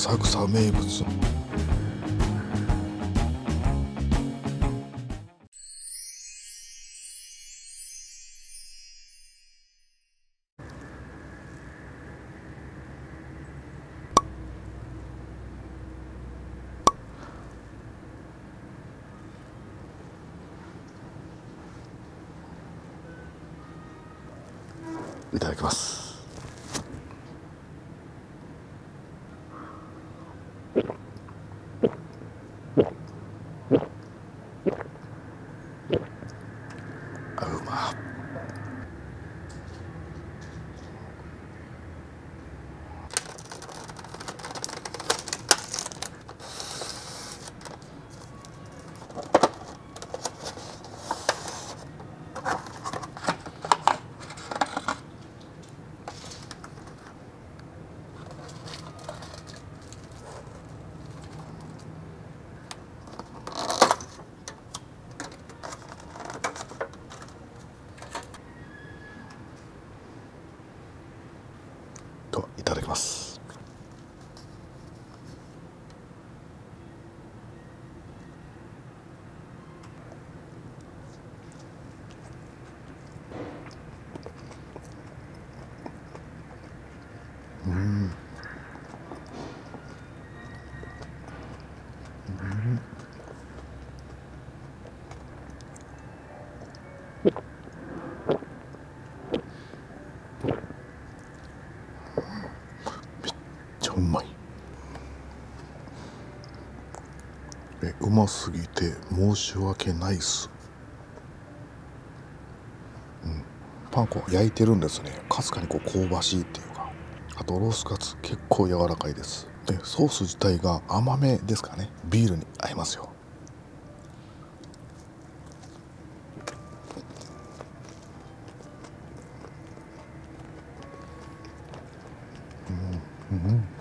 浅草名物。いただきます。うまい。えうますぎて申し訳ないっす。うん。パン粉焼いてるんですね。かすかにこう香ばしいっていうか。あとロースカツ結構柔らかいです。ソース自体が甘めですかね。ビールに合いますよ。うん。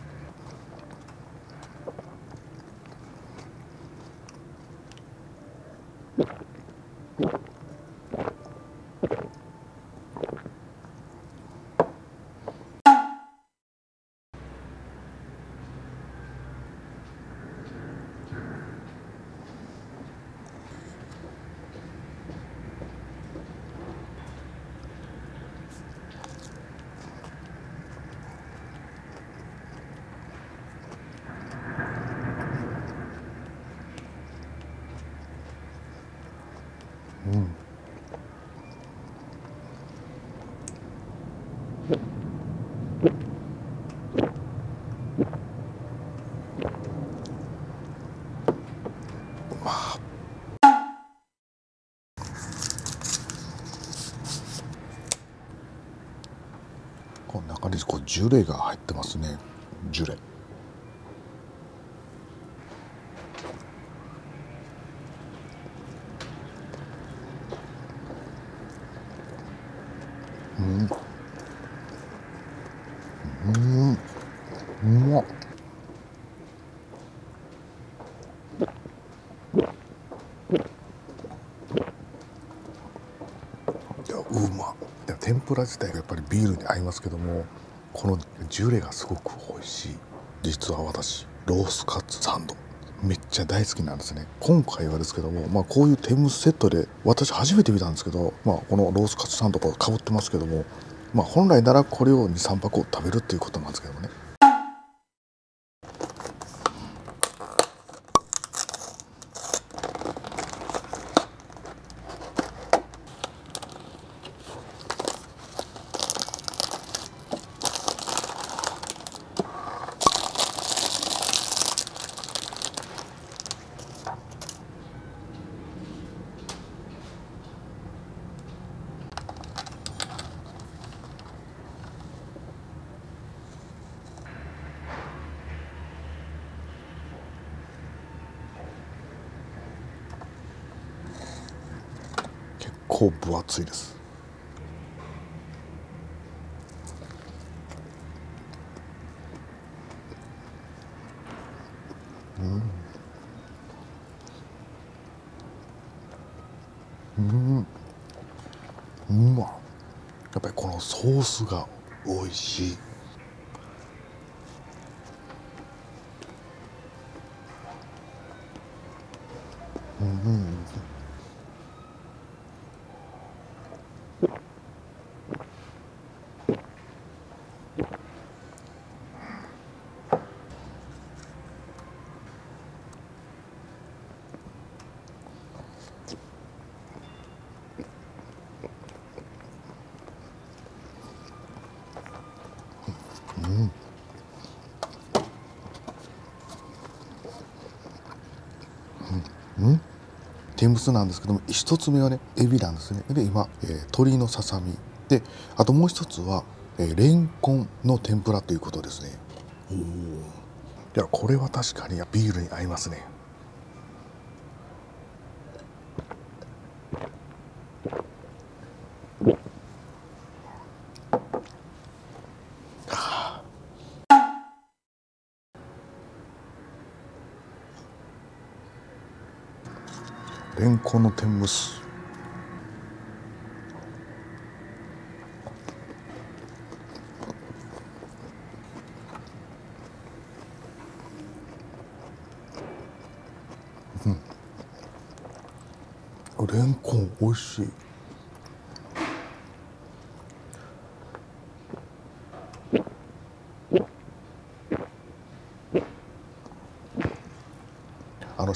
この中にこうジュレが入ってますね。ジュレ。うん。うん。うまっいやうまっプラ自体がやっぱりビールに合いますけどもこのジュレがすごく美味しい。実は私ロースカツサンドめっちゃ大好きなんですね。今回はですけども、まあ、こういうテムセットで私初めて見たんですけど、まあ、このロースカツサンドとかぶってますけども、まあ、本来ならこれを23箱食べるっていうことなんですけどもね。構分厚いです。うん。うん。うまやっぱりこのソースが美味しいうん。うん。ん？天むすなんですけども一つ目はねエビなんですね。で今、えー、鶏のささみ。であともう一つは、えー、レンコンの天ぷらということですね。おおいやこれは確かにビールに合いますねレンコンの天むす。うん。レンコン美味しい。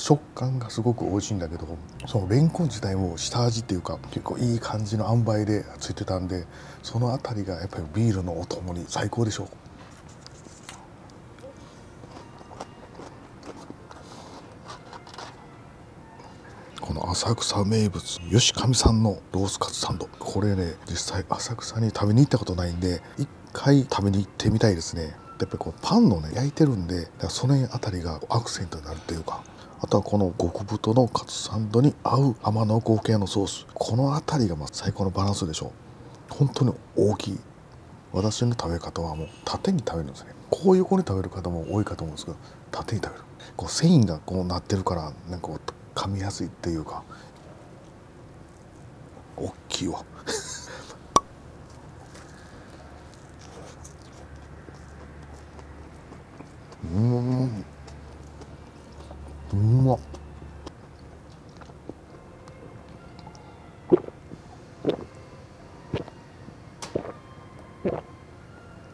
食感がすごく美味しいんだけどそのレンコン自体も下味っていうか結構いい感じの塩梅でついてたんでその辺りがやっぱりビールのお供に最高でしょう。この浅草名物吉上さんのロースカツサンド。これね実際浅草に食べに行ったことないんで一回食べに行ってみたいですね。やっぱりこうパンのね焼いてるんでその辺あたりがアクセントになるというか。あとはこの極太のカツサンドに合う甘濃厚系のソース。この辺りがま最高のバランスでしょう。本当に大きい。私の食べ方はもう縦に食べるんですね。こう横に食べる方も多いかと思うんですけど縦に食べる。こう繊維がこうなってるからなんかこう噛みやすいっていうか大きいわ。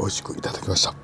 美味しくいただきました。